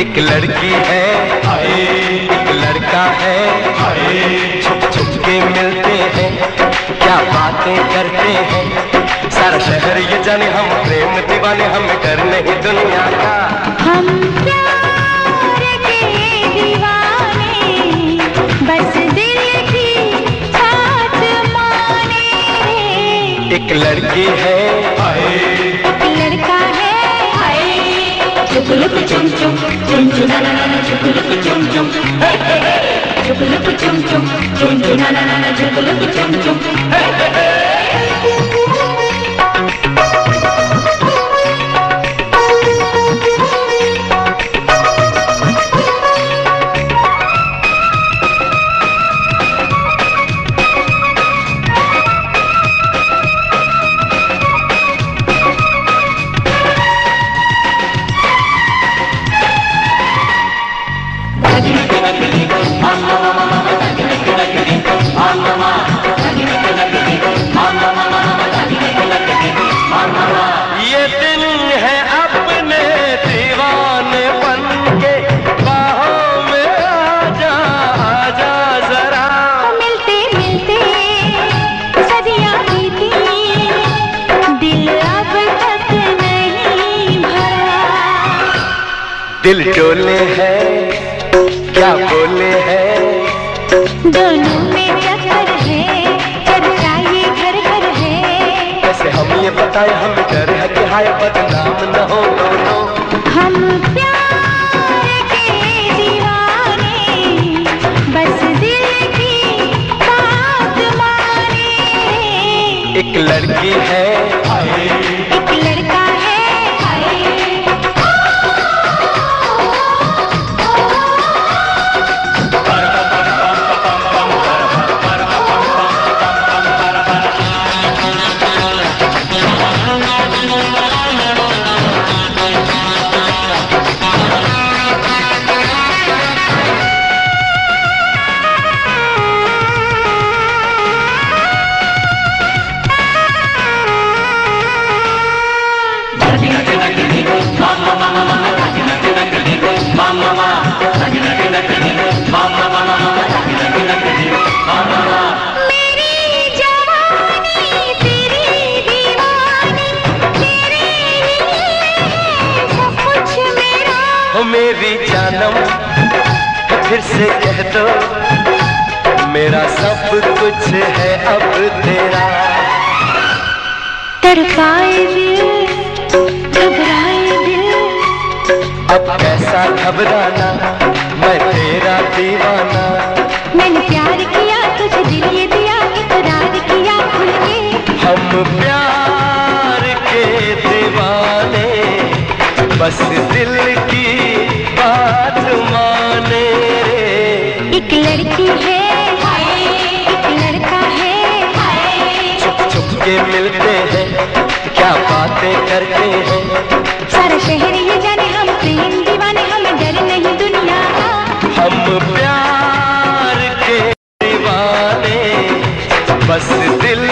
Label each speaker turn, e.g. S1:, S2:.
S1: एक लड़की है एक लड़का है छुप छुप के मिलते हैं क्या बातें करते हैं? सारा शहर ये जाने हम प्रेम दीवाने हम कर नहीं दुनिया का।
S2: हम प्यार के दीवाने बस दिल की बात माने रे
S1: एक लड़की है
S2: chum chum, chum chum na na na na, chum chum chum, hey hey hey. chum chum chum, chum chum na na na na, chum chum chum, chum
S1: दिल डोले है क्या बोले है?
S2: दोनों में चक्कर है चर्चा ये घर घर है।
S1: कैसे हम ये बताए हम डर है कि हाय बदनाम न हो दोनों।
S2: हम प्यार के दीवाने बस दिल की बात माने।
S1: एक लड़की है एक मेरी जानम फिर से कह दो मेरा सब कुछ है अब तेरा।
S2: तड़पाए घबराए दिल।
S1: अब कैसा घबराना मैं तेरा दीवाना।
S2: मैंने प्यार किया तुझे दिल ये दिया इकरार किया खुल के।
S1: हम प्यार के दीवाने बस
S2: लड़की है। एक लड़का है।
S1: चुप छुप के मिलते हैं क्या बातें करते हैं?
S2: सर शहर ये जाने हम प्रेम दीवाने हम डर नहीं दुनिया का।
S1: हम प्यार के दीवाने बस दिल